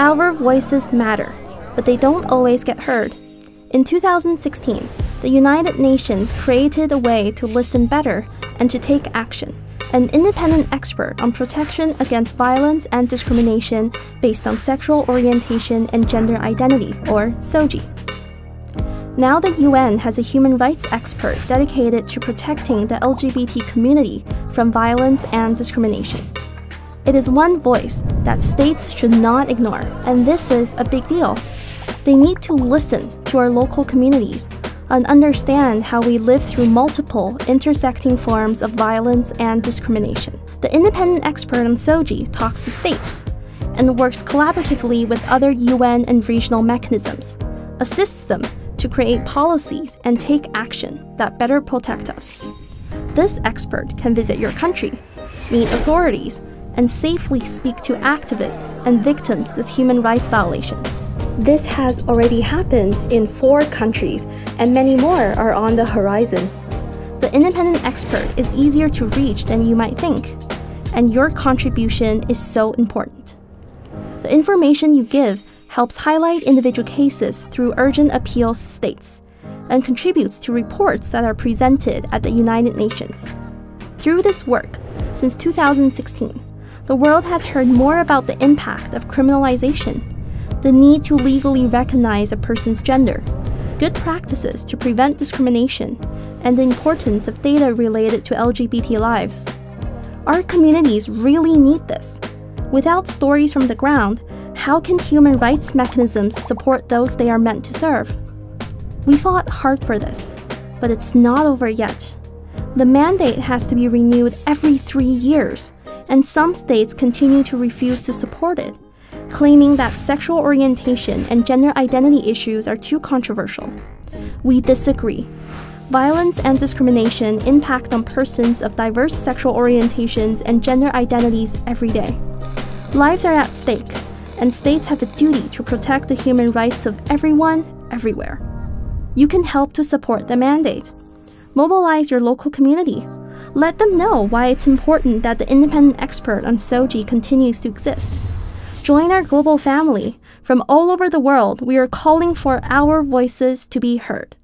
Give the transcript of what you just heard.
Our voices matter, but they don't always get heard. In 2016, the United Nations created a way to listen better and to take action. An independent expert on protection against violence and discrimination based on sexual orientation and gender identity, or SOGI. Now the UN has a human rights expert dedicated to protecting the LGBT community from violence and discrimination. It is one voice that states should not ignore, and this is a big deal. They need to listen to our local communities and understand how we live through multiple intersecting forms of violence and discrimination. The independent expert on SOGI talks to states and works collaboratively with other UN and regional mechanisms, assists them to create policies and take action that better protect us. This expert can visit your country, meet authorities, and safely speak to activists and victims of human rights violations. This has already happened in four countries, and many more are on the horizon. The independent expert is easier to reach than you might think, and your contribution is so important. The information you give helps highlight individual cases through urgent appeals states and contributes to reports that are presented at the United Nations. Through this work, since 2016, the world has heard more about the impact of criminalization, the need to legally recognize a person's gender, good practices to prevent discrimination, and the importance of data related to LGBT lives. Our communities really need this. Without stories from the ground, how can human rights mechanisms support those they are meant to serve? We fought hard for this, but it's not over yet. The mandate has to be renewed every three years, and some states continue to refuse to support it, claiming that sexual orientation and gender identity issues are too controversial. We disagree. Violence and discrimination impact on persons of diverse sexual orientations and gender identities every day. Lives are at stake, and states have a duty to protect the human rights of everyone, everywhere. You can help to support the mandate. Mobilize your local community. Let them know why it's important that the independent expert on SOGI continues to exist. Join our global family. From all over the world, we are calling for our voices to be heard.